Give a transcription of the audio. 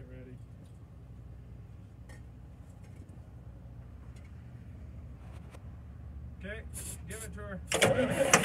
get ready. Okay, give it to her.